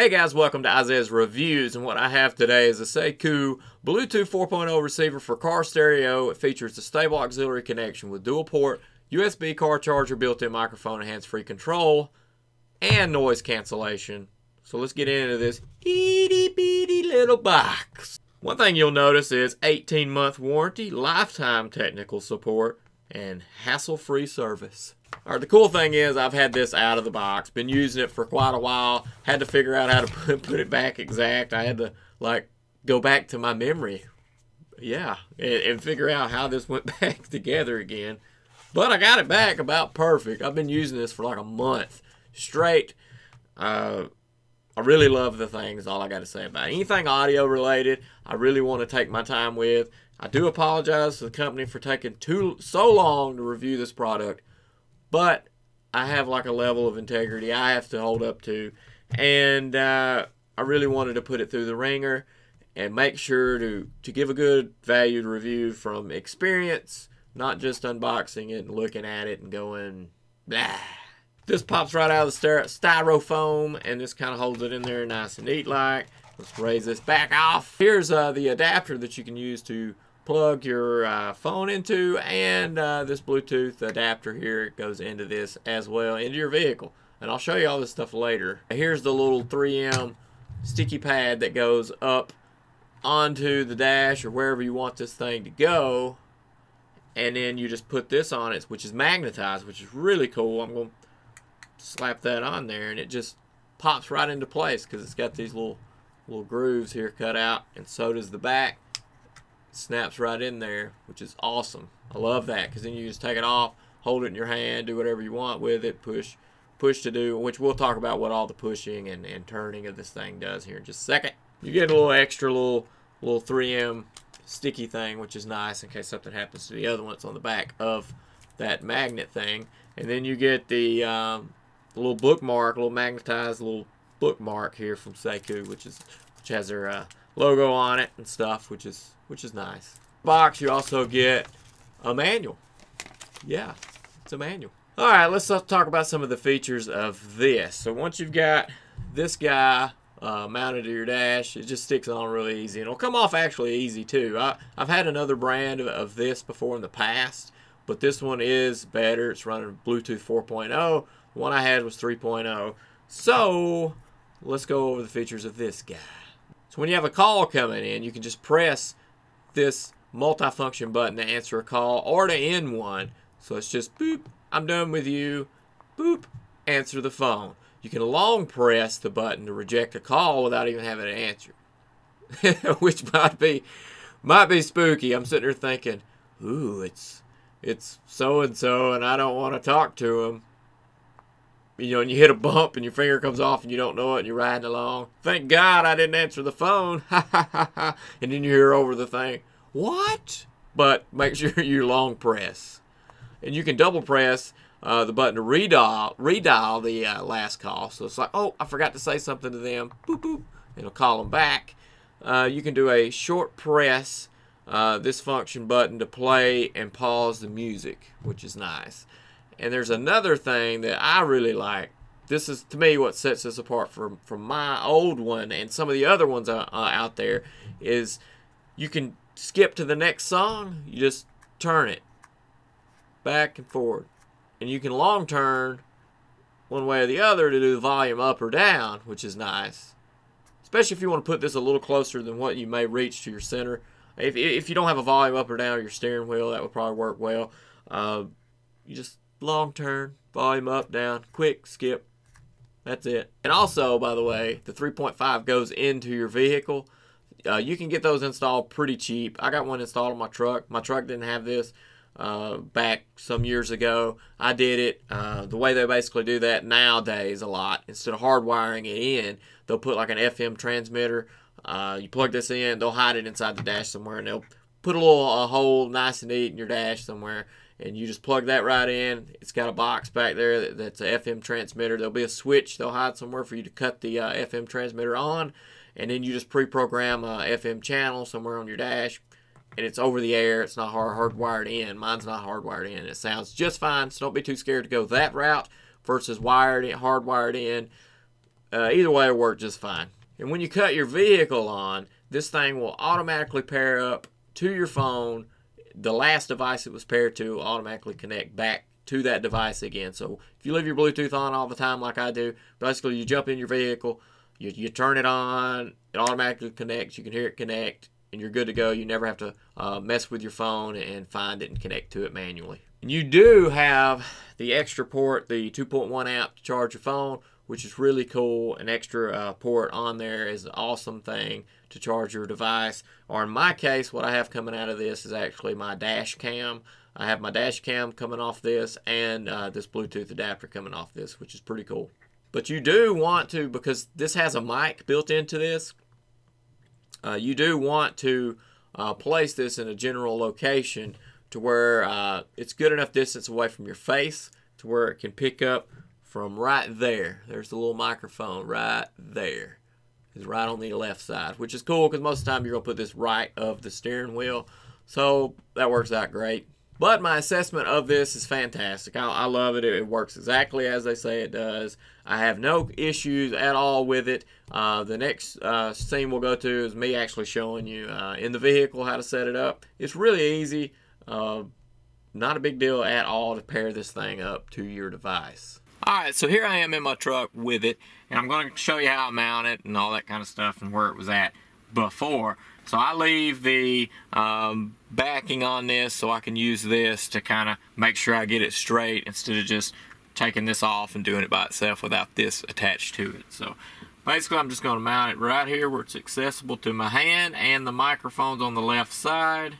Hey guys, welcome to Isaiah's Reviews, and what I have today is a Saicoo Bluetooth 4.0 receiver for car stereo. It features a stable auxiliary connection with dual port, USB car charger, built-in microphone, and hands-free control, and noise cancellation. So let's get into this itty bitty little box. One thing you'll notice is 18 month warranty, lifetime technical support, and hassle-free service. All right, the cool thing is I've had this out of the box, been using it for quite a while, had to figure out how to put, it back exact. I had to like go back to my memory, yeah, and, and figure out how this went back together again. But I got it back about perfect. I've been using this for like a month straight. Uh, I really love the thing is all I got to say about it. Anything audio related, I really want to take my time with. I do apologize to the company for taking too so long to review this product, but I have like a level of integrity I have to hold up to, and uh, I really wanted to put it through the ringer and make sure to to give a good valued review from experience, not just unboxing it and looking at it and going blah. This pops right out of the styrofoam and this kind of holds it in there nice and neat like. Let's raise this back off. Here's uh, the adapter that you can use to plug your uh, phone into and uh, this Bluetooth adapter here goes into this as well into your vehicle and I'll show you all this stuff later. Here's the little 3M sticky pad that goes up onto the dash or wherever you want this thing to go and then you just put this on it which is magnetized which is really cool. I'm to slap that on there and it just pops right into place because it's got these little little grooves here cut out and so does the back snaps right in there, which is awesome. I love that because then you just take it off, hold it in your hand, do whatever you want with it, push push to do, which we'll talk about what all the pushing and, and turning of this thing does here in just a second. You get a little extra little little 3M sticky thing, which is nice in case something happens to the other one that's on the back of that magnet thing. And then you get the, um, little bookmark, little magnetized little bookmark here from Saicoo, which is which has their uh, logo on it and stuff, which is which is nice. Box, you also get a manual. Yeah, it's a manual. All right, let's talk about some of the features of this. So once you've got this guy uh, mounted to your dash, it just sticks on really easy. And it'll come off actually easy too. I, have had another brand of, of, this before in the past, but this one is better. It's running Bluetooth 4.0. The one I had was 3.0. So let's go over the features of this guy. So when you have a call coming in, you can just press this multifunction button to answer a call or to end one. So it's just boop, I'm done with you, boop, answer the phone. You can long press the button to reject a call without even having to answer. Which might be might be spooky. I'm sitting there thinking, ooh, it's it's so and so and I don't want to talk to him you know, and you hit a bump and your finger comes off and you don't know it and you're riding along. Thank God I didn't answer the phone. and then you hear over the thing, what? But make sure you long press. And you can double press uh, the button to redial, redial the uh, last call. So it's like, oh, I forgot to say something to them. Boop, boop. It'll call them back. Uh, you can do a short press uh, this function button to play and pause the music, which is nice. And there's another thing that I really like. This is to me what sets this apart from from my old one and some of the other ones uh, uh, out there is you can skip to the next song. You just turn it back and forward, and you can long turn one way or the other to do the volume up or down, which is nice. Especially if you want to put this a little closer than what you may reach to your center. If, if you don't have a volume up or down your steering wheel, that would probably work well. Uh, you just long turn, volume up, down, quick, skip. That's it. And also, by the way, the 3.5 goes into your vehicle. Uh, you can get those installed pretty cheap. I got one installed on my truck. My truck didn't have this uh, back some years ago. I did it uh, the way they basically do that nowadays a lot. Instead of hardwiring it in, they'll put like an FM transmitter. Uh, you plug this in, they'll hide it inside the dash somewhere, and they'll put a little a hole nice and neat in your dash somewhere and you just plug that right in. It's got a box back there that, that's a FM transmitter. There'll be a switch they'll hide somewhere for you to cut the uh, FM transmitter on, and then you just pre-program a FM channel somewhere on your dash, and it's over the air. It's not hard hardwired in. Mine's not hardwired in. It sounds just fine. So don't be too scared to go that route versus wired in, hardwired in. uh, either way, it worked just fine. And when you cut your vehicle on, this thing will automatically pair up to your phone. The last device it was paired to automatically connect back to that device again. So if you leave your Bluetooth on all the time like I do, basically you jump in your vehicle, you, you turn it on, it automatically connects, you can hear it connect, and you're good to go. You never have to uh, mess with your phone and find it and connect to it manually. And you do have the extra port, the 2.1 amp to charge your phone, which is really cool. An extra uh, port on there is an awesome thing to charge your device. Or in my case, what I have coming out of this is actually my dash cam. I have my dash cam coming off this and uh, this Bluetooth adapter coming off this, which is pretty cool. But you do want to, because this has a mic built into this, uh, you do want to uh, place this in a general location to where uh, it's good enough distance away from your face to where it can pick up from right there. There's the little microphone right there. It's right on the left side, which is cool because most of the time you're going to put this right of the steering wheel. So that works out great. But my assessment of this is fantastic. I, I, love it. It works exactly as they say it does. I have no issues at all with it. Uh, the next uh, scene we'll go to is me actually showing you uh, in the vehicle how to set it up. It's really easy. Uh, not a big deal at all to pair this thing up to your device. Alright, so here I am in my truck with it, and I'm going to show you how I mount it and all that kind of stuff and where it was at before. So I leave the um, backing on this so I can use this to kind of make sure I get it straight instead of just taking this off and doing it by itself without this attached to it. So basically I'm just going to mount it right here where it's accessible to my hand and the microphone's on the left side.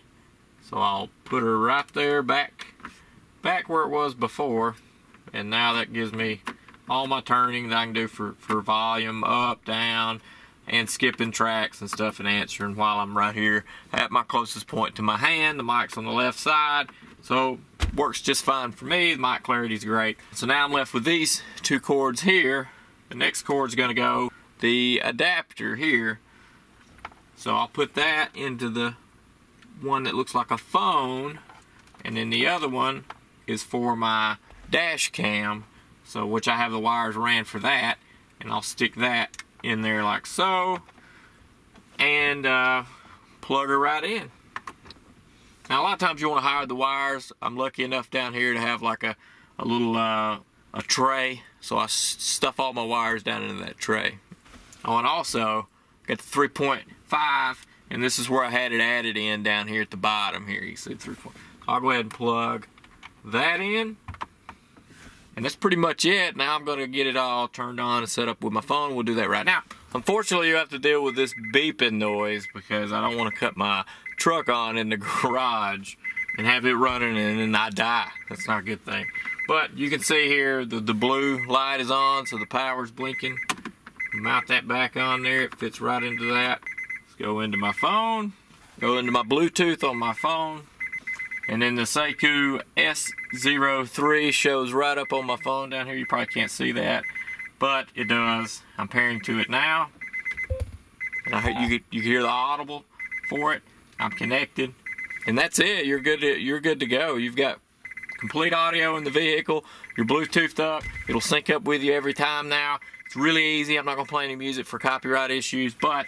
So I'll put her right there back back where it was before and now that gives me all my turning that I can do for, for volume up, down, and skipping tracks and stuff and answering while I'm right here at my closest point to my hand. The mic's on the left side, so works just fine for me. The mic clarity's great. So now I'm left with these two cords here. The next cord's gonna go the adapter here. So I'll put that into the one that looks like a phone, and then the other one is for my dash cam, so which I have the wires ran for that, and I'll stick that in there like so and uh, plug her right in. Now a lot of times you want to hide the wires. I'm lucky enough down here to have like a, a little uh, a tray so I stuff all my wires down into that tray. Oh and also got the 3.5 and this is where I had it added in down here at the bottom here. You see 3. I'll go ahead and plug that in and that's pretty much it. Now I'm to get it all turned on and set up with my phone. We'll do that right now. Unfortunately, you have to deal with this beeping noise because I don't want to cut my truck on in the garage and have it running and then I die. That's not a good thing. But you can see here the, the blue light is on, so the power's blinking. Mount that back on there. It fits right into that. Let's go into my phone. Go into my Bluetooth on my phone. And then the Saicoo S03 shows right up on my phone down here. You probably can't see that, but it does. I'm pairing to it now. And I, hope you, you hear the audible for it. I'm connected. And that's it. You're good to, you're good to go. You've got complete audio in the vehicle. You're Bluetoothed up. It'll sync up with you every time now. It's really easy. I'm not going to play any music for copyright issues, but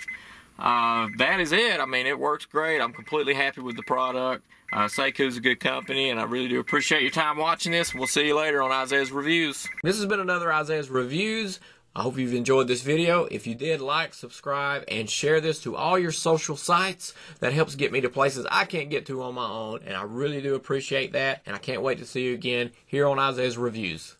uh, that is it. I mean, it works great. I'm completely happy with the product. Uh, Saicoo's a good company, and I really do appreciate your time watching this. We'll see you later on Isaiah's Reviews. This has been another Isaiah's Reviews. I hope you've enjoyed this video. If you did, like, subscribe, and share this to all your social sites. That helps get me to places I can't get to on my own, and I really do appreciate that. And I can't wait to see you again here on Isaiah's Reviews.